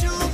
you